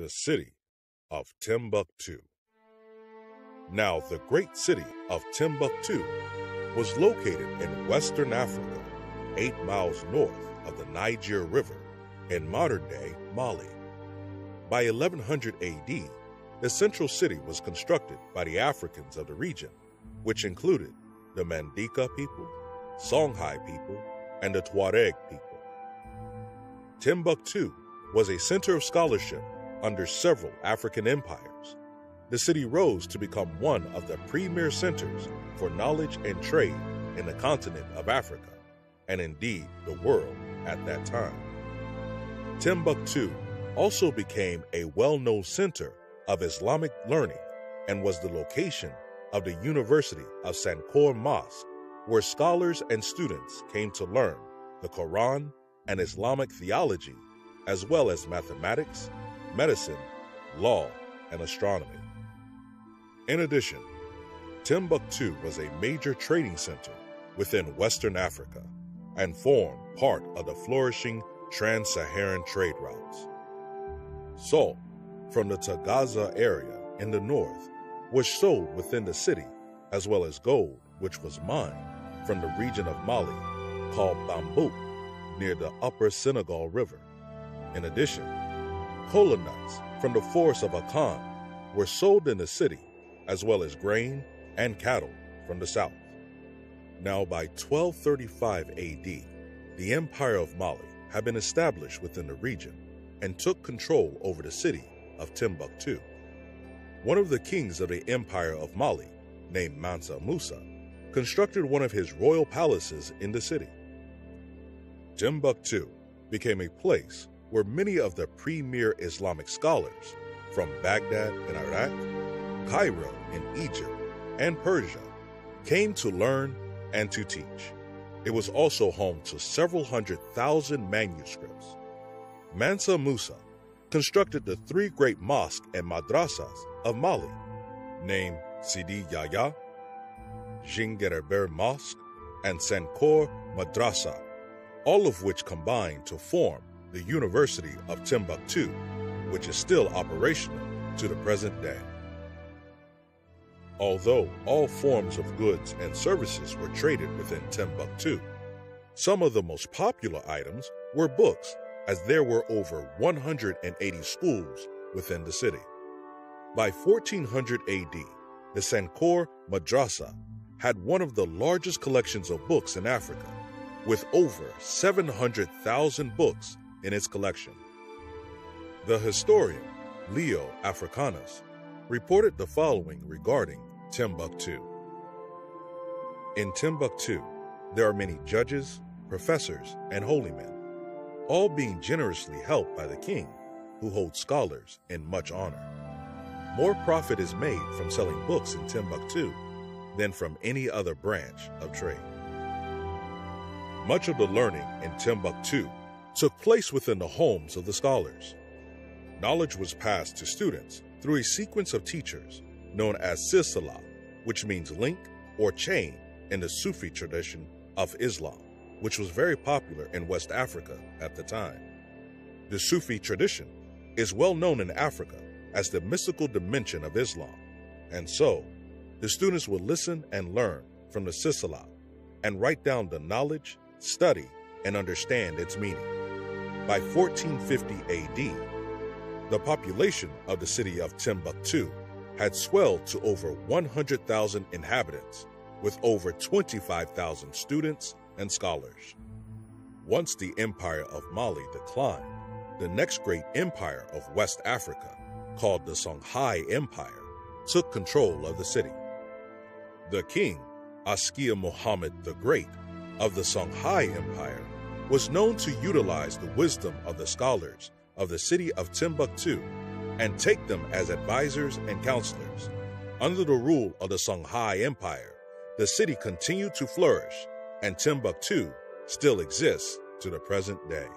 the city of Timbuktu. Now, the great city of Timbuktu was located in western Africa, eight miles north of the Niger River in modern day Mali. By 1100 AD, the central city was constructed by the Africans of the region, which included the Mandinka people, Songhai people, and the Tuareg people. Timbuktu was a center of scholarship under several African empires. The city rose to become one of the premier centers for knowledge and trade in the continent of Africa, and indeed the world at that time. Timbuktu also became a well known center of Islamic learning and was the location of the University of Sankore Mosque, where scholars and students came to learn the Quran and Islamic theology, as well as mathematics, medicine, law, and astronomy. In addition, Timbuktu was a major trading center within Western Africa and formed part of the flourishing trans Saharan trade routes. Salt from the Tagaza area in the north was sold within the city, as well as gold, which was mined from the region of Mali called Bambouk near the upper Senegal River. In addition, cola nuts from the forest of Akan were sold in the city, as well as grain and cattle from the south. Now, by 1235 AD, the Empire of Mali had been established within the region and took control over the city of Timbuktu. One of the kings of the Empire of Mali, named Mansa Musa, constructed one of his royal palaces in the city. Timbuktu became a place where many of the premier Islamic scholars from Baghdad in Iraq, Cairo in Egypt, and Persia came to learn and to teach. It was also home to several hundred thousand manuscripts. Mansa Musa constructed the three great mosques and madrasas of Mali, named Sidi Yahya, Djinguereber Mosque, and Sankore Madrasa, all of which combined to form the University of Timbuktu, which is still operational to the present day. Although all forms of goods and services were traded within Timbuktu, some of the most popular items were books, as there were over 180 schools within the city. By 1400 AD, the Sankore Madrasa had one of the largest collections of books in Africa, with over 700,000 books in its collection. The historian Leo Africanus reported the following regarding Timbuktu. In Timbuktu, there are many judges, professors, and holy men, all being generously helped by the king, who holds scholars in much honor. More profit is made from selling books in Timbuktu than from any other branch of trade. Much of the learning in Timbuktu took place within the homes of the scholars. Knowledge was passed to students through a sequence of teachers known as silsila, which means link or chain in the Sufi tradition of Islam, which was very popular in West Africa at the time. The Sufi tradition is well known in Africa as the mystical dimension of Islam, and so the students would listen and learn from the silsila and write down the knowledge, study, and understand its meaning. By 1450 AD, the population of the city of Timbuktu had swelled to over 100,000 inhabitants, with over 25,000 students and scholars. Once the empire of Mali declined, the next great empire of West Africa, called the Songhai Empire, took control of the city. The king, Askia Muhammad the Great, of the Songhai Empire, was known to utilize the wisdom of the scholars of the city of Timbuktu and take them as advisors and counselors. Under the rule of the Songhai Empire, the city continued to flourish, and Timbuktu still exists to the present day.